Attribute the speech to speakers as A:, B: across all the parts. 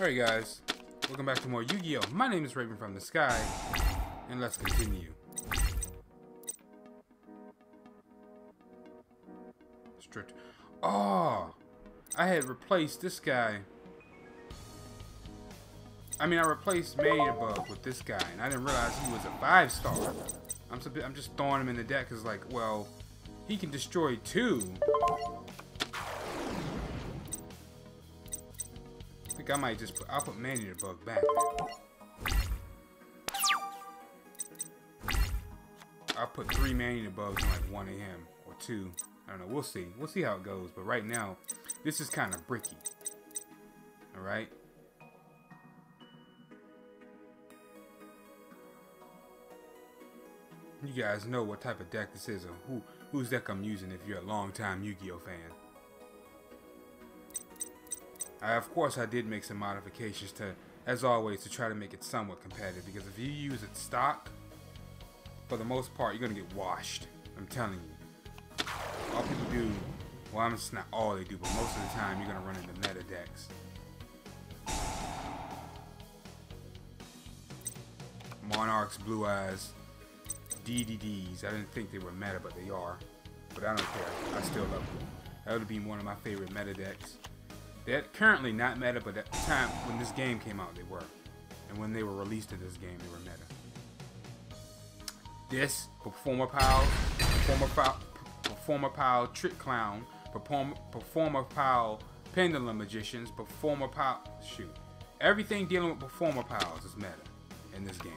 A: Alright guys, welcome back to more Yu-Gi-Oh! My name is Raven from the Sky, and let's continue. Strict. Oh! I had replaced this guy. I mean, I replaced Bug with this guy, and I didn't realize he was a five star. I'm, I'm just throwing him in the deck because, like, well, he can destroy two. I might just put, I'll put Man-Eater Bug back I'll put three Man-Eater Bugs like one of him or two. I don't know. We'll see. We'll see how it goes. But right now, this is kind of bricky. All right. You guys know what type of deck this is or who whose deck I'm using if you're a long-time Yu-Gi-Oh fan. I, of course, I did make some modifications to, as always, to try to make it somewhat competitive. Because if you use it stock, for the most part, you're gonna get washed. I'm telling you. All people do, well, I'm just not all they do, but most of the time, you're gonna run into meta decks. Monarchs, Blue Eyes, DDDs. I didn't think they were meta, but they are. But I don't care. I still love them. That would be one of my favorite meta decks. They're currently not meta, but at the time when this game came out, they were. And when they were released in this game, they were meta. This, Performer Pal, Performer Pal, Performer Pal Trick Clown, Performer, Performer Pal Pendulum Magicians, Performer Pal, shoot. Everything dealing with Performer Pals is meta in this game.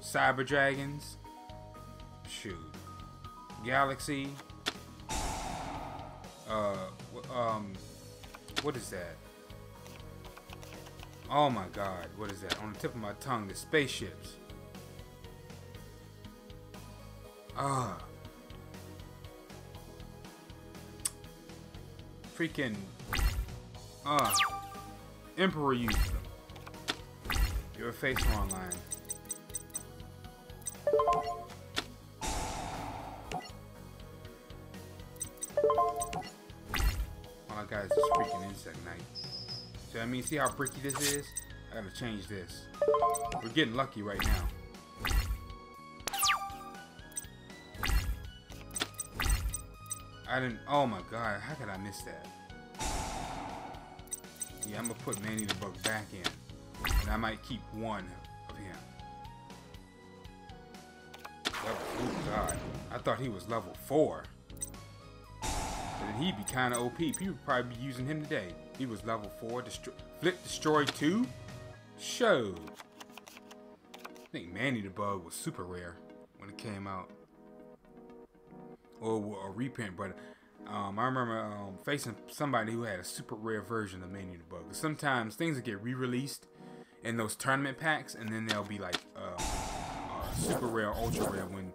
A: Cyber Dragons. Shoot. Galaxy. Uh, um, what is that? Oh my god, what is that? On the tip of my tongue, the spaceships. Ah. Freaking. Ah. Emperor them. Your face wrong line. Oh, guys is freaking Insect Knight. So I mean, see how bricky this is? I gotta change this. We're getting lucky right now. I didn't, oh my god, how could I miss that? Yeah, I'm gonna put Man-Eater Bug back in. And I might keep one of him. Level, oh god, I thought he was level 4 and he'd be kind of OP. People would probably be using him today. He was level 4, destro Flip Destroy 2. Show. I think Man-Eater Bug was super rare when it came out. Or a reprint, but um, I remember um, facing somebody who had a super rare version of Man-Eater Bug. Sometimes things will get re-released in those tournament packs, and then they'll be like uh, uh, super rare, ultra rare when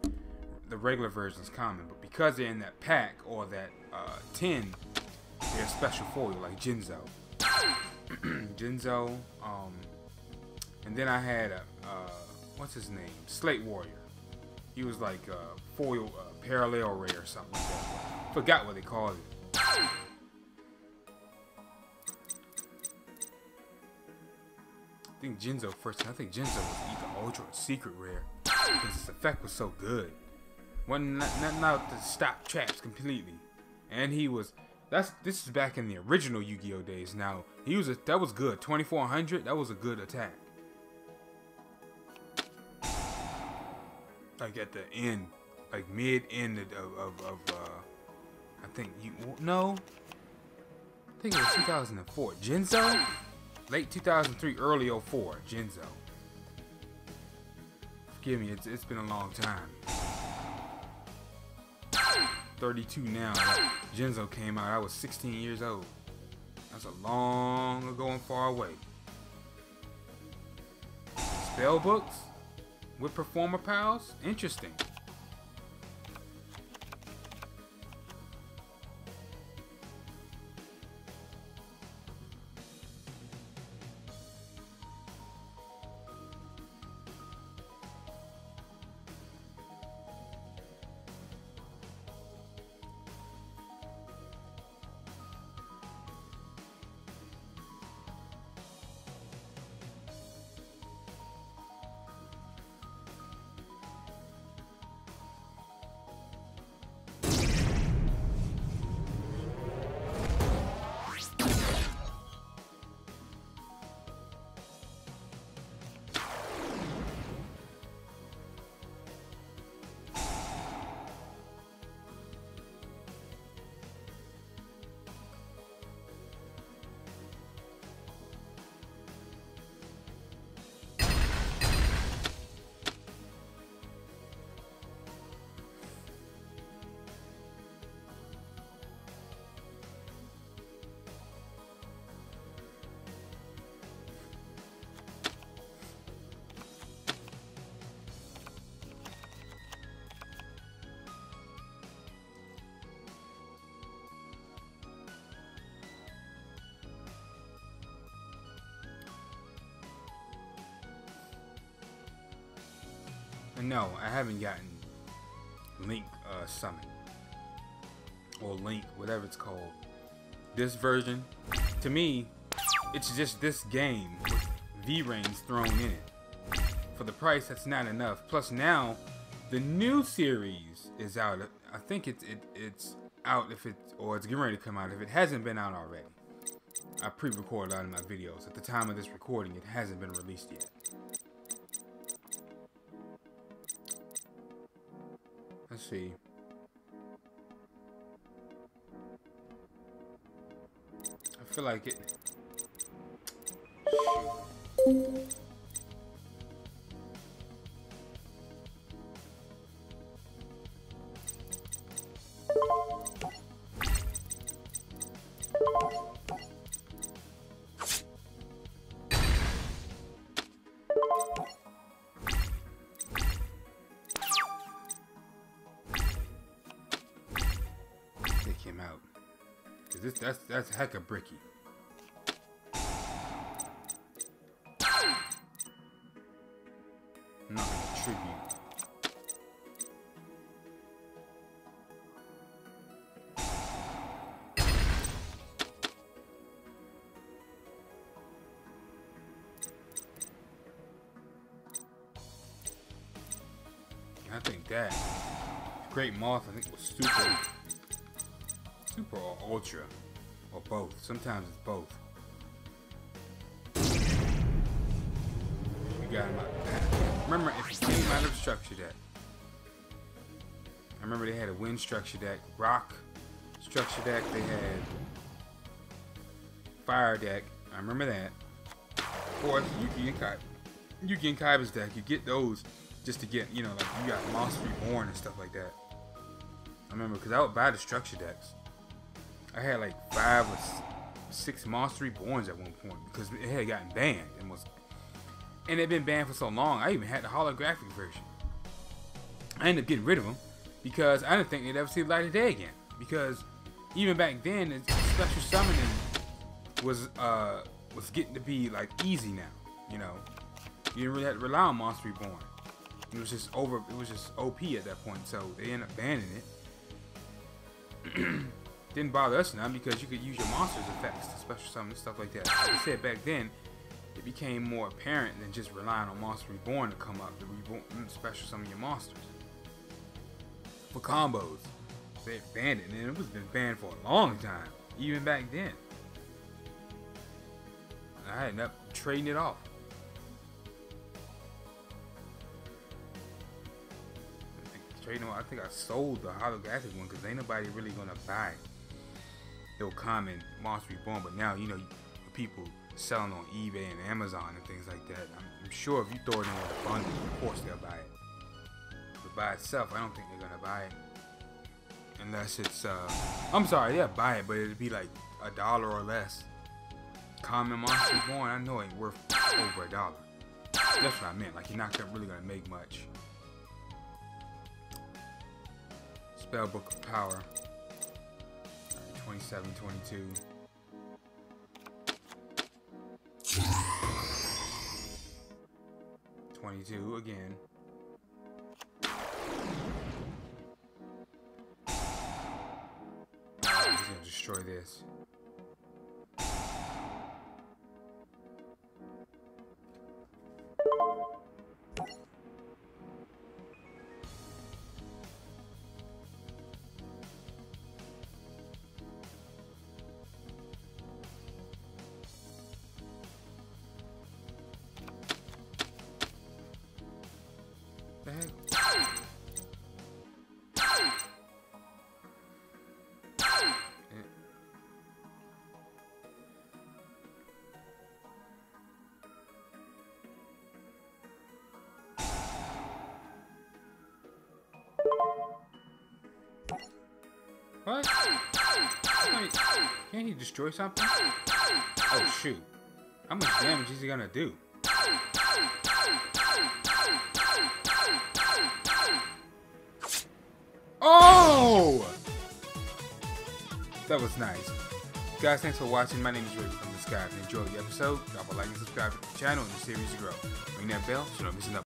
A: the regular version is common. But because they're in that pack or that uh, 10, they're special you, like Jinzo. Jinzo, um, and then I had a, uh, what's his name? Slate Warrior. He was like a foil, uh, parallel rare or something like. Forgot what they called it. Think Jinzo first. I think Jinzo was even Ultra Secret Rare because his effect was so good. Wasn't nothing out to stop traps completely and he was that's this is back in the original Yu-Gi-Oh days. Now he was a, that was good. 2400 that was a good attack. Like at the end, like mid end of of, of uh, I think you no. I think it was 2004. Jinzo, late 2003, early 04. Jinzo. Forgive me, it's, it's been a long time. 32 now. Jinzo came out, I was 16 years old. That's a long ago and far away. Spell books with performer pals? Interesting. And no, I haven't gotten Link uh, Summon or Link, whatever it's called. This version, to me, it's just this game with VRAINS thrown in it. For the price, that's not enough. Plus now, the new series is out. I think it's it, it's out if it or it's getting ready to come out if it hasn't been out already. I pre-record a lot of my videos. At the time of this recording, it hasn't been released yet. Ah, Let's see. I feel like it. Shoot. Cause this that's that's heck of bricky. Not gonna tribute. I think that Great Moth I think was super Super or Ultra. Or both. Sometimes it's both. You got. Remember, if you came out of structure deck, I remember they had a wind structure deck, rock structure deck, they had fire deck. I remember that. Of course, Yugi and Kai. Yugi and Kaiba's deck, you get those just to get, you know, like you got Monster Reborn and stuff like that. I remember because I would buy the structure decks. I had like five or six Monster Reborns at one point because it had gotten banned and was, and it had been banned for so long. I even had the holographic version. I ended up getting rid of them because I didn't think they'd ever see the light of day again. Because even back then, special summoning was uh was getting to be like easy now. You know, you didn't really have to rely on Monster Reborn. It was just over. It was just OP at that point. So they ended up banning it. Didn't bother us none because you could use your monsters effects to special summon and stuff like that. Like I said back then, it became more apparent than just relying on Monster Reborn to come up to reborn, mm, special summon your monsters. For combos, they banned it, and it was been banned for a long time, even back then. I ended up trading it off. trading. I think I sold the holographic one because ain't nobody really gonna buy they'll comment Monster Reborn, but now you know people selling on eBay and Amazon and things like that. I'm, I'm sure if you throw it in with a bundle, of course they'll buy it. But by itself, I don't think they're gonna buy it unless it's. Uh, I'm sorry, they'll buy it, but it'd be like a dollar or less. Common Monster Reborn, I know ain't worth over a dollar. That's what I meant. Like you're not really gonna make much. Spellbook of Power. 27, 22. Twenty-two again. Gonna destroy this. What? Can't he destroy something? Oh shoot. How much damage is he gonna do? Oh! That was nice. Guys, thanks for watching. My name is Rick from the Sky. If you enjoyed the episode, drop a like and subscribe to the channel and the series to grow. Ring that bell so you don't miss another.